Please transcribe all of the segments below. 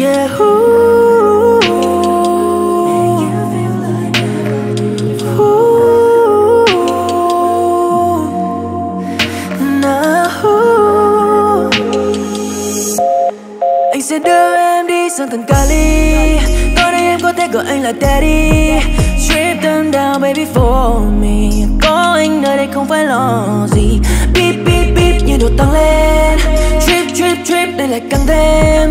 yeah ooh, ooh, ooh, Anh sẽ đưa em đi sang tận Cali. Tối nay em có thể gọi anh là Daddy. Strip them down baby for me. Có anh nơi đây không phải lo gì. Beep beep beep như độ tăng lên. Trip trip trip đây lại càng thêm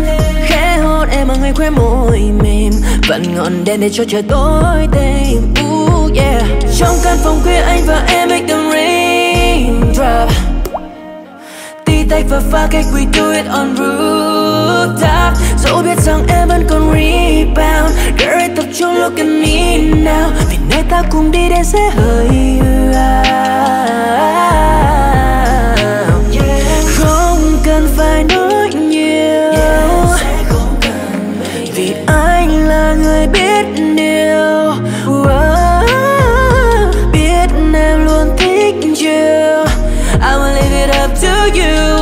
mà người khoe môi mềm. Vẫn ngọn đèn để cho trời tối thêm Ooh, yeah. Trong căn phòng khuya anh và em make the rain drop Tí tách và pha cách we do it on rooftop. Dẫu biết rằng em vẫn còn rebound. Girl, hãy tập trung, look at me now. Vì nơi ta cùng đi đến sẽ hơi it up to you.